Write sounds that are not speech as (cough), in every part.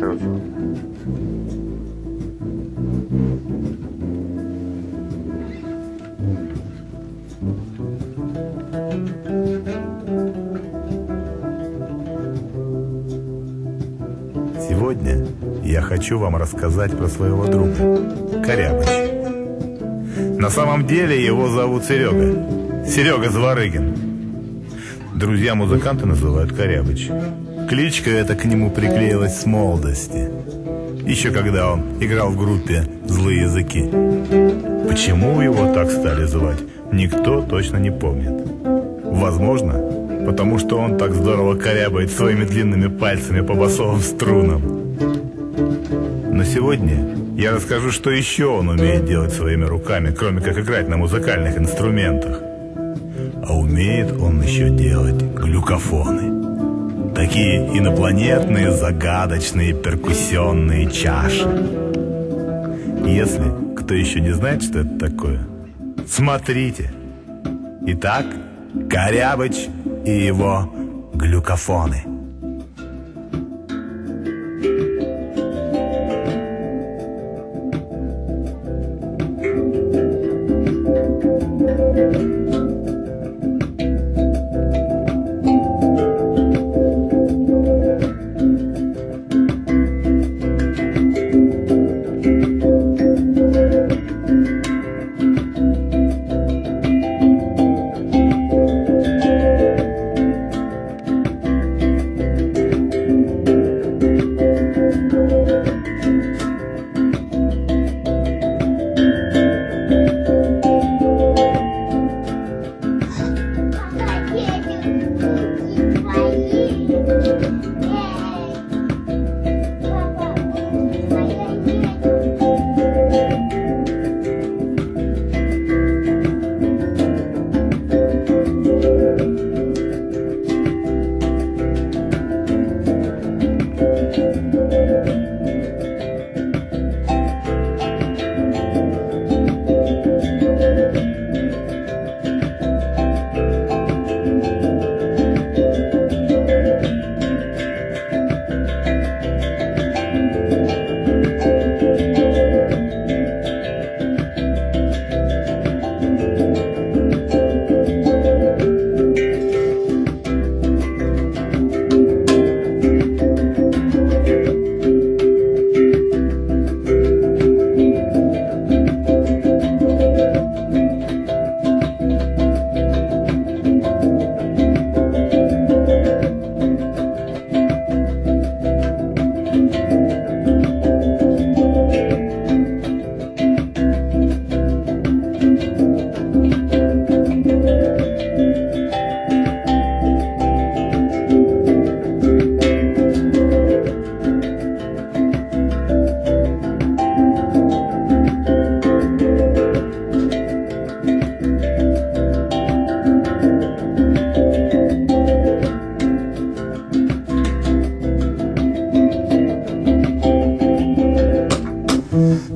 короче. Сегодня я хочу вам рассказать про своего друга, Корябыч. На самом деле его зовут Серега. Серега Зворыгин. Друзья-музыканты называют Корябыч. Кличка эта к нему приклеилась с молодости. Еще когда он играл в группе «Злые языки». Почему его так стали звать, никто точно не помнит. Возможно, потому что он так здорово корябает своими длинными пальцами по басовым струнам. Но сегодня я расскажу, что еще он умеет делать своими руками, кроме как играть на музыкальных инструментах. А умеет он еще делать глюкофоны. Такие инопланетные, загадочные, перкуссионные чаши. Если кто еще не знает, что это такое, смотрите. Итак, Корябыч и его глюкофоны.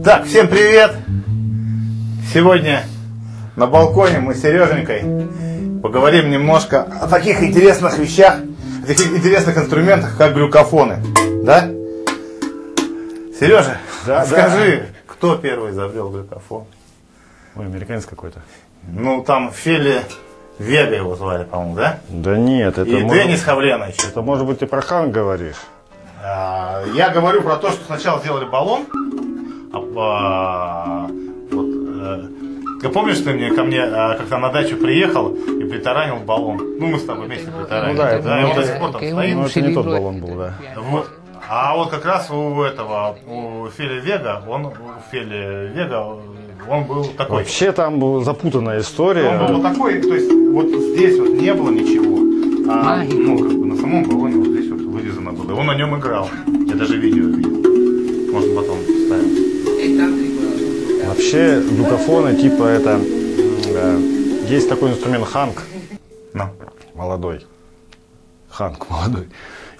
Так, всем привет! Сегодня на балконе мы с Сереженькой поговорим немножко о таких интересных вещах, о таких интересных инструментах, как глюкофоны. Да? Сережа, Да, скажи, кто первый изобрел глюкофон? Ой, американец какой-то. Ну, там Фели Вега его звали, по-моему, да? Да нет, это И может, Денис Хавленович. это может быть ты про Хан говоришь. А, Я говорю про то, что сначала сделали баллон, А, а, вот, э, ты помнишь, ты мне ко мне а, как-то на дачу приехал и притаранил баллон? Ну, мы с тобой вместе притаранили. Ну да, это и он не- до сих пор там стоит. Ну, это не тот баллон был, да. Вот. А вот как раз у этого, у Фели Вега, он, у Фели Вега, он был такой. Вообще там была запутанная история. Он был вот такой, то есть вот здесь вот не было ничего. А, Маленький. ну, как бы на самом баллоне вот здесь вот вырезано было. И он на нем играл. Я даже видео видел. Можно потом вставить. Вообще глюкофоны типа это... э, есть такой инструмент ханк Ну. молодой. Ханк молодой.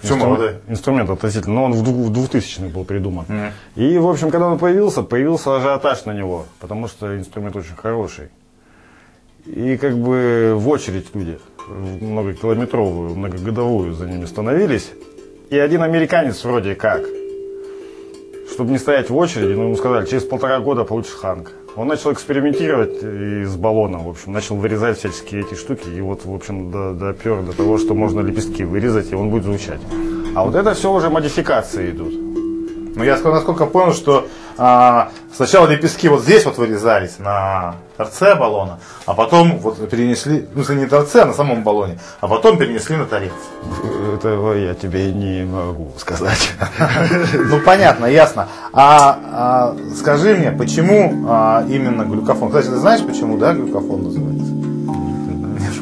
Почему Инстру- молодой? Инструмент относительно, но он в дву- в 2000-х был придуман. Мгм. И, в общем, когда он появился, появился ажиотаж на него, потому что инструмент очень хороший. И как бы в очередь люди, многокилометровую, многогодовую за ними становились. И один американец вроде как, чтобы не стоять в очереди, ну, ему сказали, через полтора года получишь ханк. Он начал экспериментировать и с баллоном, в общем, начал вырезать всяческие эти штуки, и вот, в общем, до- допер до того, что можно лепестки вырезать, и он будет звучать. А вот это все уже модификации идут. Ну, я ск- насколько понял, что а, сначала лепестки вот здесь вот вырезались на торце баллона, а потом вот перенесли, ну, если не торце, а на самом баллоне, а потом перенесли на торец. Этого я тебе не могу сказать. (laughs) Ну, понятно, ясно. А, а, скажи мне, почему а, именно глюкофон? Кстати, ты знаешь, почему, да, глюкофон называется?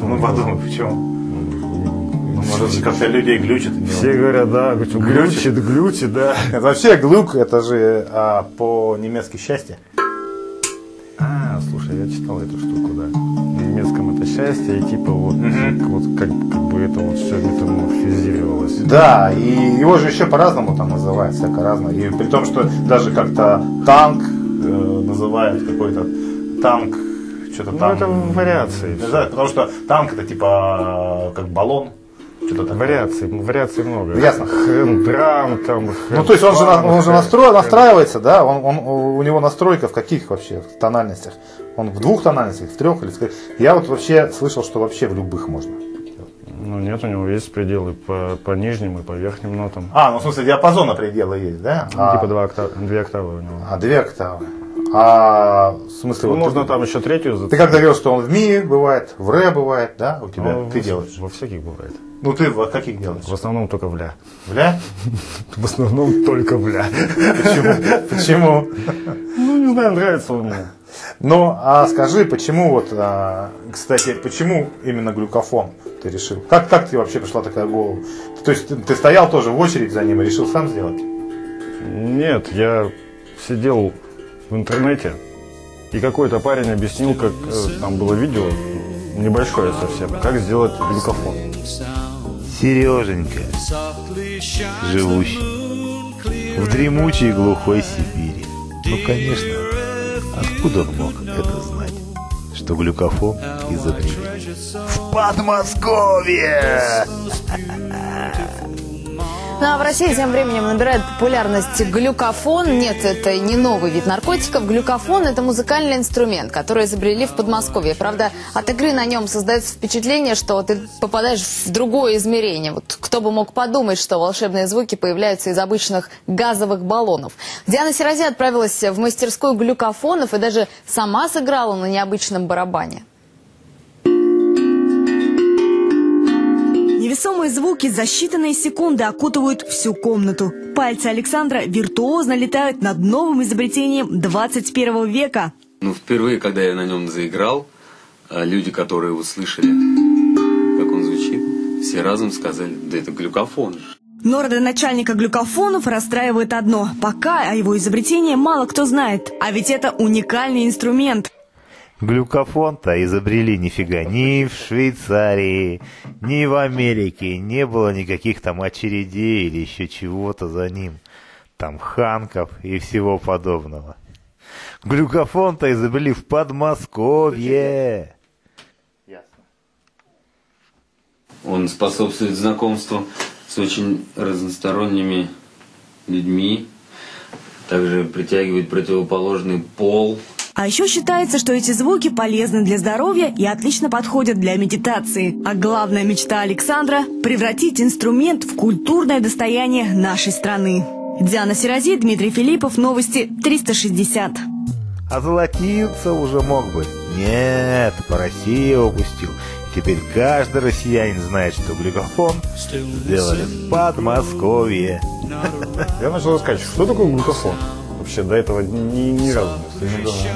Ну, подумай, почему? Ну, может, как-то людей глючит. Все говорят, да, Глючит. глючит, глючит, да. (laughs) Это вообще глюк, это же а, по-немецки счастье. А, слушай, я читал эту штуку, да. На немецком это счастье, и типа вот, вот как, как бы это вот все метаморфизировалось. Да, и его же еще по-разному там называют, всяко разно. И при том, что даже как-то танк э, называют какой-то танк, что-то Ну, там. это вариации. Знаю, потому что танк это типа как баллон, что-то такое. Вариаций, вариаций много. Ясно. Хэн, драм, там. Ну, то есть он же, он же настро- настраивается, да? Он, он, у него настройка в каких вообще тональностях? Он в двух тональностях, в трех или в? Я вот вообще слышал, что вообще в любых можно. Ну, нет, у него есть пределы по, по нижним и по верхним нотам. А, ну в смысле диапазона предела есть, да? Ну, А, Типа два окта- две октавы у него. а, две октавы. А в смысле, Ну, вот можно ты, там еще третью за- ты когда говорил, что он в ми бывает, в ре бывает, да, у тебя, Ну, ты во- делаешь? Во всяких бывает. Ну ты в каких делаешь? В основном только в ля. Бля? (laughs) В основном только в ля. Почему? Почему? Ну, не знаю, нравится он мне. Ну, а скажи, почему вот, а, кстати, почему именно глюкофон ты решил? Как, как тебе вообще пришла такая голову? То есть ты, ты стоял тоже в очередь за ним и решил сам сделать? Нет, я сидел в интернете, и какой-то парень объяснил, как э, там было видео, небольшое совсем, как сделать глюкофон. Сереженька, живущий в дремучей глухой Сибири. Ну, конечно, откуда он мог это знать? Что глюкофон изобрели в Подмосковье! (laughs) Ну а в России тем временем набирает популярность глюкофон. Нет, это не новый вид наркотиков. Глюкофон – это музыкальный инструмент, который изобрели в Подмосковье. Правда, от игры на нем создается впечатление, что ты попадаешь в другое измерение. Вот кто бы мог подумать, что волшебные звуки появляются из обычных газовых баллонов. Диана Сирази отправилась в мастерскую глюкофонов и даже сама сыграла на необычном барабане. Невесомые звуки за считанные секунды окутывают всю комнату. Пальцы Александра виртуозно летают над новым изобретением 21 века. Ну, впервые, когда я на нем заиграл, а люди, которые услышали, как он звучит, все разом сказали, да это глюкофон же. Но родоначальника глюкофонов расстраивает одно. Пока о его изобретении мало кто знает. А ведь это уникальный инструмент. Глюкофон-то изобрели нифига ни в Швейцарии, ни в Америке. Не было никаких там очередей или еще чего-то за ним. Там ханков и всего подобного. Глюкофон-то изобрели в Подмосковье. Он способствует знакомству с очень разносторонними людьми, также притягивает противоположный пол. А еще считается, что эти звуки полезны для здоровья и отлично подходят для медитации. А главная мечта Александра – превратить инструмент в культурное достояние нашей страны. Диана Сирази, Дмитрий Филиппов, Новости 360. Озолотиться уже мог бы. Нет, по России упустил. Теперь каждый россиянин знает, что глюкофон сделали в Подмосковье. Я начал рассказывать, что такое глюкофон. Вообще до этого ни, ни разу не слышал.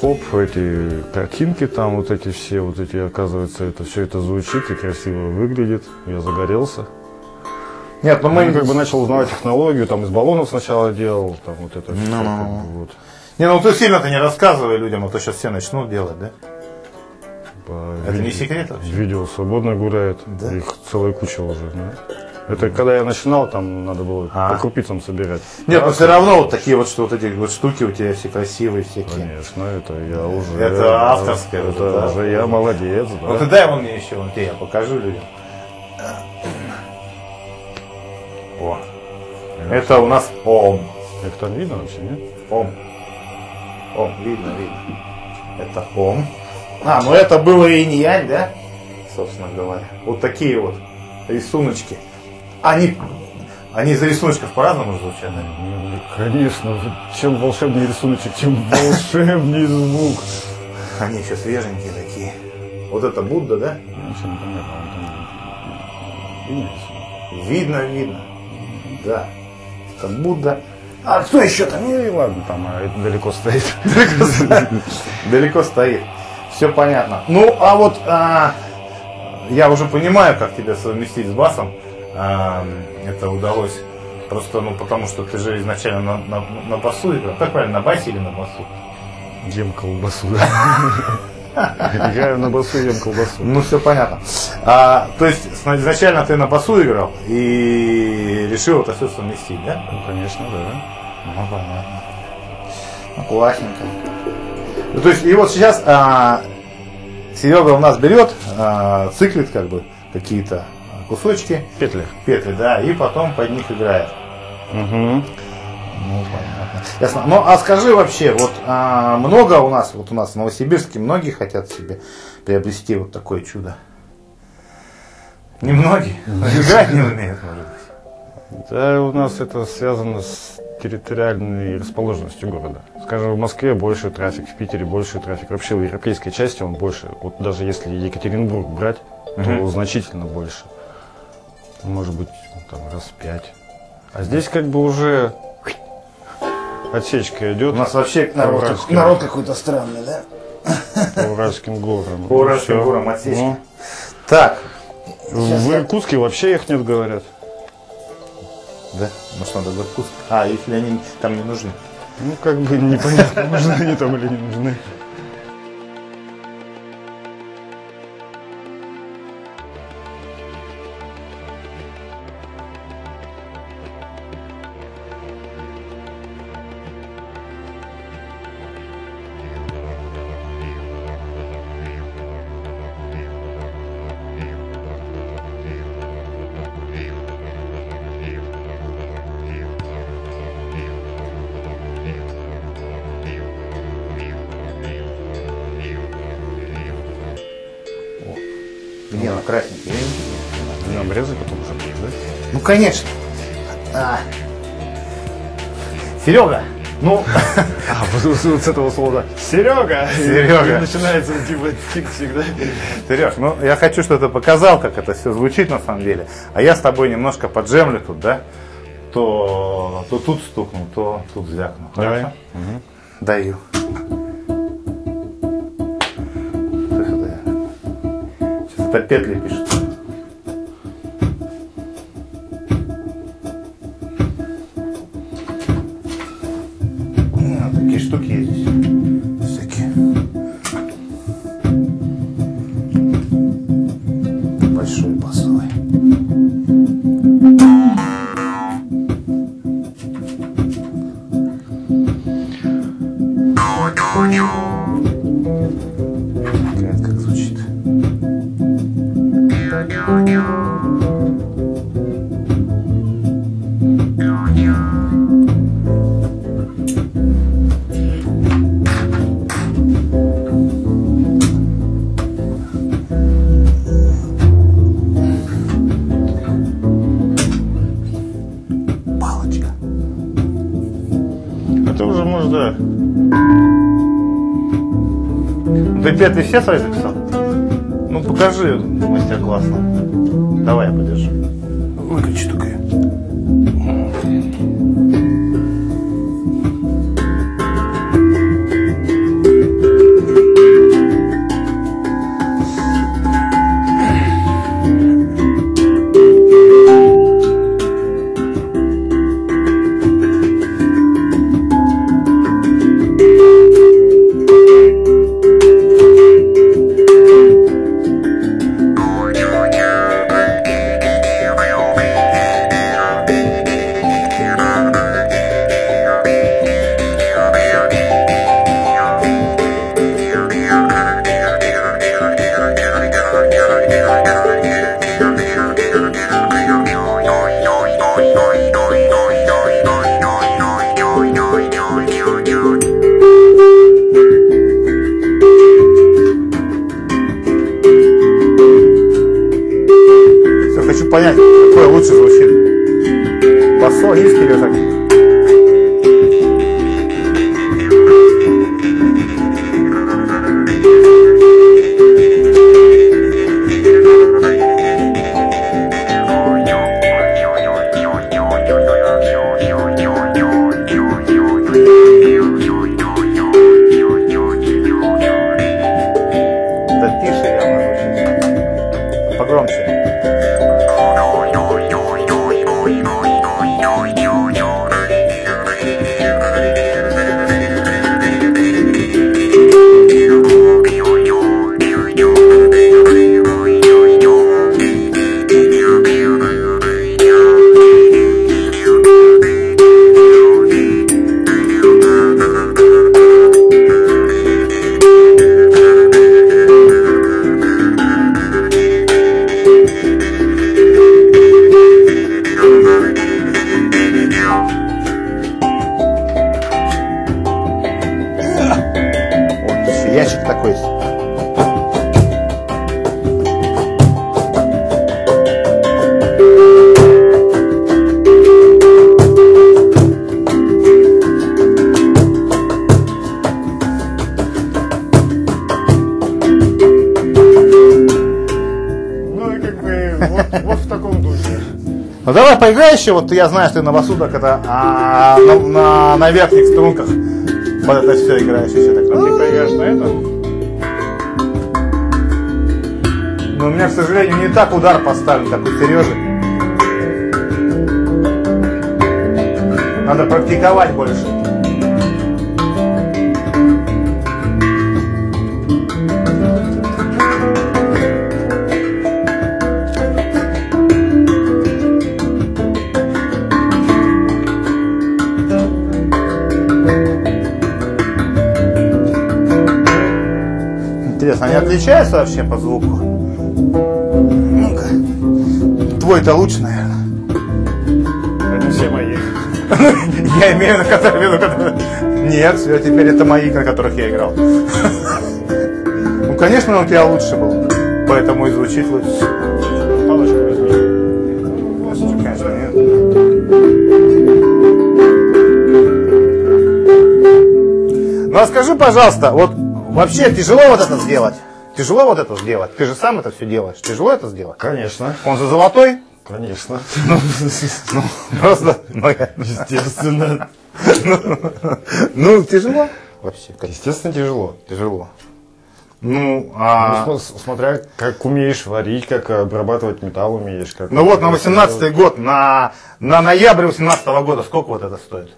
Хоп, эти картинки там, вот эти все, вот эти, оказывается, это все это звучит и красиво выглядит. Я загорелся. Нет, ну мы Ну, как бы начал узнавать технологию, там из баллонов сначала делал, там вот это все. Ну, ну, как ну. бы вот. Не, ну ты сильно-то не рассказывай людям, а то сейчас все начнут делать, да? По Это ви- не секрет вообще? Видео свободно гуляет. Да? Их целая куча уже. да. Это когда я начинал, там надо было А. по крупицам собирать. Нет, но все равно вот такие вот, что вот эти вот штуки у тебя все красивые всякие. Конечно, это я уже... Это авторское Это уже, да. уже я молодец, да. Вот и дай вон мне еще, тебе я покажу людям. О. Это у нас Ом. Их там видно вообще, нет? Ом. Ом, видно, видно. Это Ом. А, ну это было и не янь, да? Собственно говоря. Вот такие вот рисуночки. Они, они из рисуночков по-разному звучат? Ну, Конечно, чем волшебнее рисуночек, тем волшебнее звук. Они еще свеженькие такие. Вот это Будда, да? Он там. Видно, видно. Да. Это Будда. А кто еще там? Ну и ладно, там а это далеко стоит. (laughs) Далеко стоит. Все понятно. Ну, а вот а, я уже понимаю, как тебя совместить с басом. Это удалось просто, ну, потому что ты же изначально на, на, на басу играл. Как правильно, на басе или на басу? Ем колбасу. (laughs) Играю на басу, ем колбасу. Ну, все понятно. А, то есть, изначально ты на басу играл и решил это все совместить, да? Ну, конечно, да. Ну, понятно. Ну, классненько. Ну, то есть, и вот сейчас а, Серега у нас берет, а, циклит как бы какие-то кусочки, Петли. петли, да, и потом под них играет. Угу. Ну, понятно. Ясно. Ну, а скажи вообще, вот а, много у нас, вот у нас в Новосибирске, многие хотят себе приобрести вот такое чудо? Немногие. Играть не умеют, может быть. Да, у нас это связано с территориальной расположенностью города. Скажем, в Москве больше трафик, в Питере больше трафик. Вообще в европейской части он больше. Вот даже если Екатеринбург брать, то значительно больше. Может быть, там раз пять. А здесь как бы уже отсечка идет У нас вообще народ, как- народ какой-то странный, да? по Уральским горам. По Уральским горам отсечка. Ну, Так. в Иркутске вообще их нет, говорят. Да? Может, надо в Иркутск? А, если они там не нужны. Ну, как бы непонятно, (laughs) нужны они там или не нужны. Конечно. А. Серега, ну, (laughs) А, вот, с этого слова. Серега! Серега. Начинается типа тик-тик, да? Сереж, ну я хочу, чтобы ты показал, как это все звучит на самом деле. А я с тобой немножко поджемлю тут, да? То, то тут стукну, то тут звякну. Давай. Хорошо? Даю. Сейчас это петли пишет. Ты петли все свои записал? Ну покажи мастер-класс. нам. Давай я подержу. Выключи только. Таком духе. Ну давай поиграй еще, вот я знаю, что ты на басудок это а, на, на, на верхних струнках вот это все играешь еще так. А ты поиграешь на этом? Но у меня, к сожалению, не так удар поставлен, как у Сережи. Надо практиковать больше. Отличаются вообще по звуку? Ну-ка. Твой-то лучше, наверное. Это все мои. (laughs) Я имею на который- Нет, все, теперь это мои, на которых я играл. (laughs) Ну, конечно, он у тебя лучше был. Поэтому и звучит лучше. Палочку возьми. Конечно, конечно, нет. Ну а скажи, пожалуйста, вот вообще тяжело вот это сделать? Тяжело вот это сделать? Ты же сам это все делаешь. Тяжело это сделать? Конечно. Он за золотой? Конечно. Ну, просто, ну, Естественно. ну, тяжело вообще. Естественно, тяжело. Тяжело. Ну, а... Ну, см- смотря как умеешь варить, как обрабатывать металл умеешь. Как Ну вот на 18 год, на, на ноябрь 18 года сколько вот это стоит?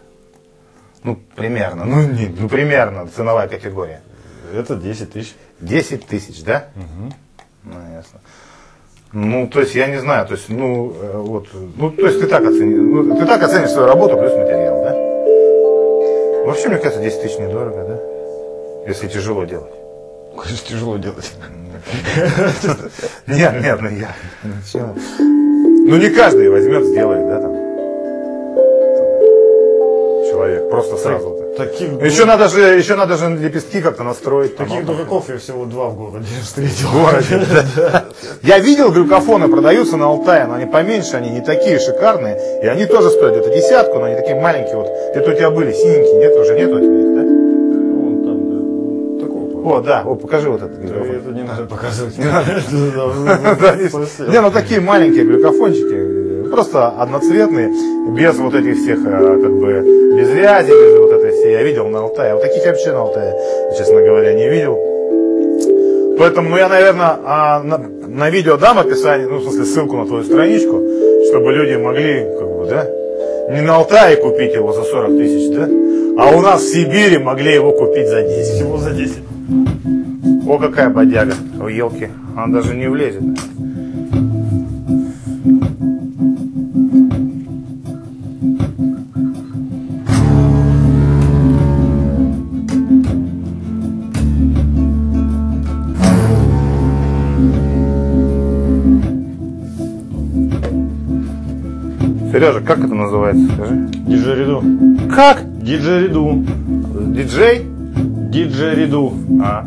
Ну, примерно, ну, не, ну, примерно, ценовая категория. Это 10 тысяч. 10 тысяч, да? Ну, ясно. Ну, то есть, я не знаю, то есть, ну, э, вот, ну, то есть, ты так оценишь, ну, ты так оценишь свою работу плюс материал, да? Вообще, мне кажется, 10 тысяч недорого, да? Если тяжело делать. Конечно, тяжело делать. Нет, нет, ну я. ну, не каждый возьмет, сделает, да, там. Человек. Просто сразу. Таких, Еще надо же, еще надо же лепестки как-то настроить. там, таких а, дураков я всего два в городе (laughs) встретил. в городе. Я видел глюкофоны, продаются на Алтае, но они поменьше, они не такие шикарные. И они тоже стоят где-то десятку, но они такие маленькие. Вот где-то у тебя были синенькие, нет, уже нет у тебя их, да? Там, О, да, о, покажи вот этот глюкофон. Это не надо показывать. Не, ну такие маленькие глюкофончики, просто одноцветные, без вот этих всех, э, как бы, без вязи, без вот всей. Я видел на Алтае. Вот таких вообще на Алтае, честно говоря, не видел. Поэтому, ну, я, наверное, а, на, на видео дам описание, ну, в смысле, ссылку на твою страничку, чтобы люди могли, как бы, да, не на Алтае купить его за 40 тысяч, да, а у нас в Сибири могли его купить за 10. Всего за 10. О, какая бодяга. О, елки. Она даже не влезет. Сережа, как это называется? Скажи. Диджериду. Как? Диджериду. Диджей? Диджериду. А.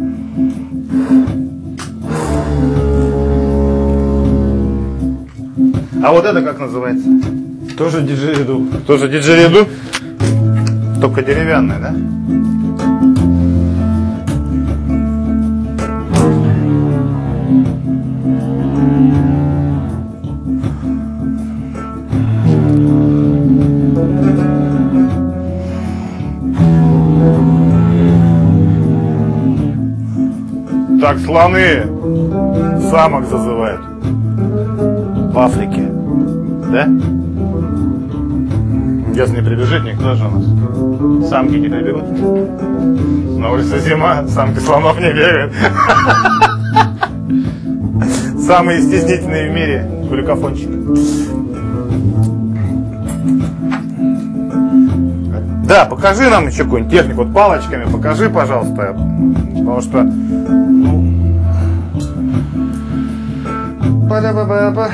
А вот это как называется? Тоже диджериду. Тоже диджериду? Только деревянная, да? Так слоны самок зазывают в Африке, да? Если не прибежит, никто же у нас. Самки не прибегут. На улице зима, самки слонов не бегают. (laughs) Самые стеснительные в мире глюкофончики. Да, покажи нам еще какую-нибудь технику. Вот палочками покажи, пожалуйста. Потому что... ну, Па-да-ба-ба-ба.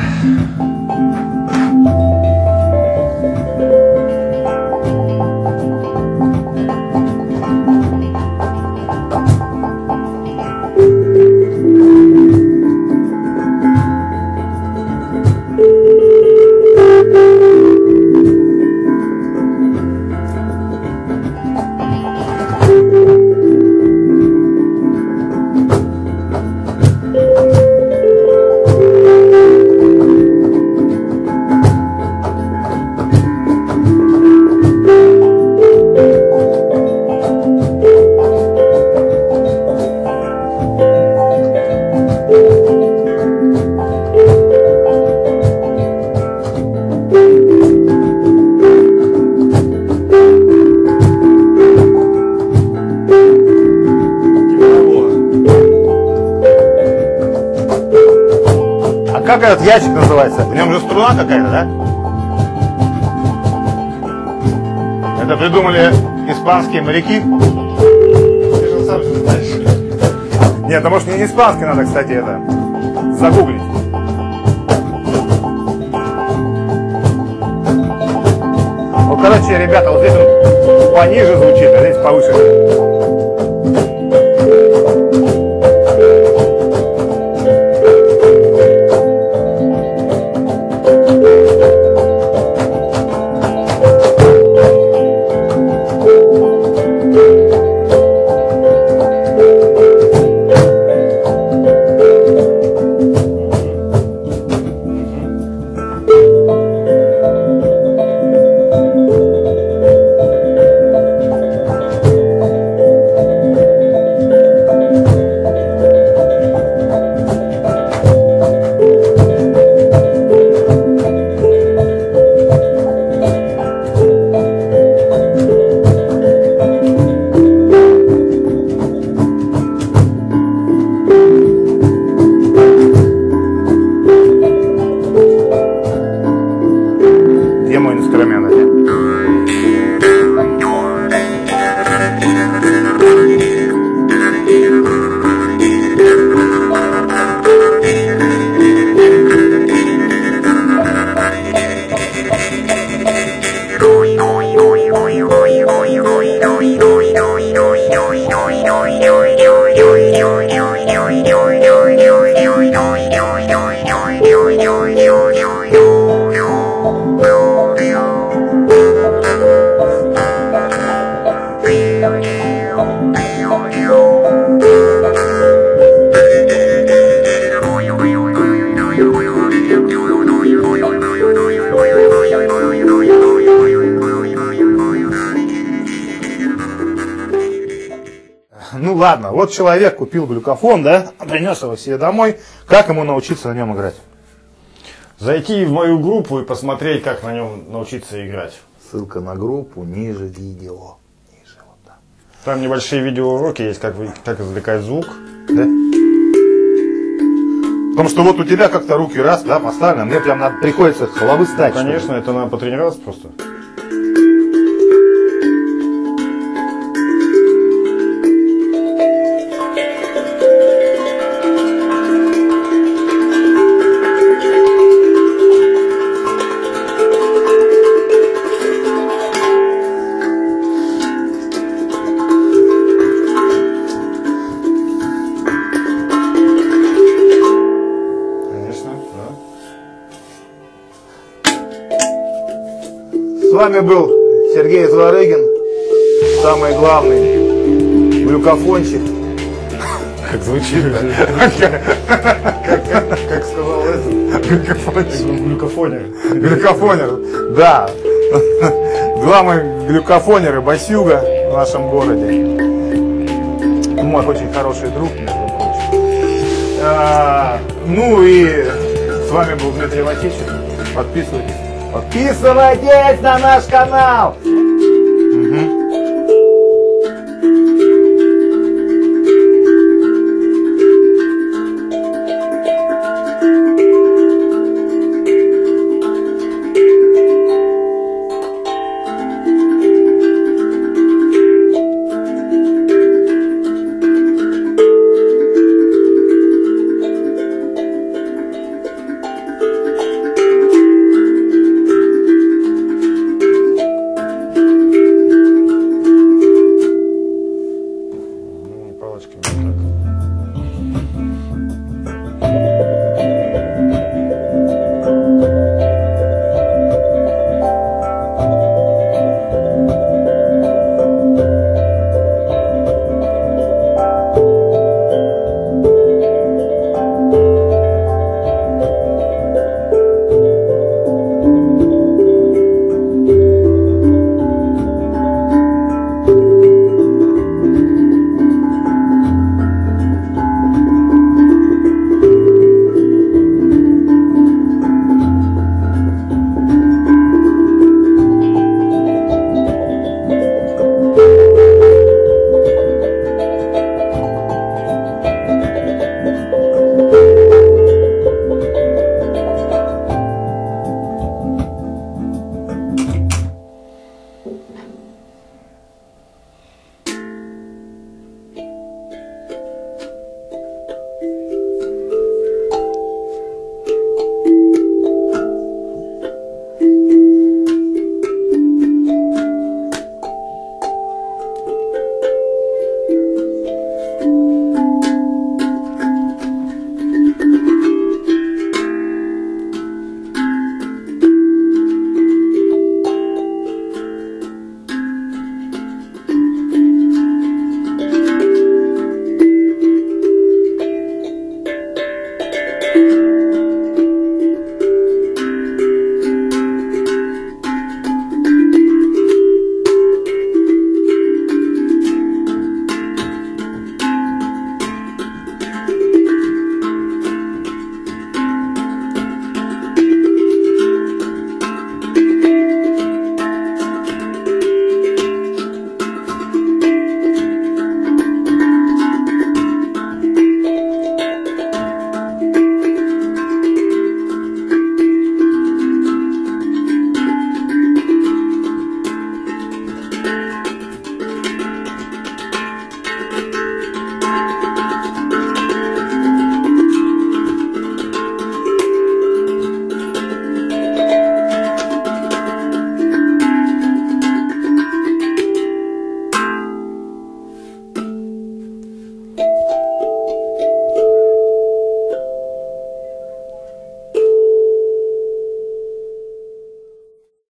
Этот ящик называется? В нем же струна какая-то, да? Это придумали испанские моряки? Ты же. Нет, а может не испанский надо, кстати, это загуглить. Ну, короче, ребята, вот здесь он пониже звучит, а здесь повыше. Ладно, вот человек купил глюкофон, да, принес его себе домой. Как ему научиться на нем играть? Зайти в мою группу и посмотреть, как на нем научиться играть. Ссылка на группу ниже видео. Ниже, вот так. Там небольшие видеоуроки есть, как, вы- как извлекать звук. Да? Потому что вот у тебя как-то руки раз, да, поставлены, мне прям надо, приходится хлобыстать. чтобы- Конечно, это надо потренироваться просто. С вами был Сергей Зворыгин, самый главный глюкофончик. Как звучит. Как сказал этот. Глюкофончик. Глюкофонер. Глюкофонер, да. Главный глюкофонер и басюга в нашем городе. Мой очень хороший друг, между прочим. А, Ну и с вами был Дмитрий Васильевич. Подписывайтесь. Подписывайтесь на наш канал.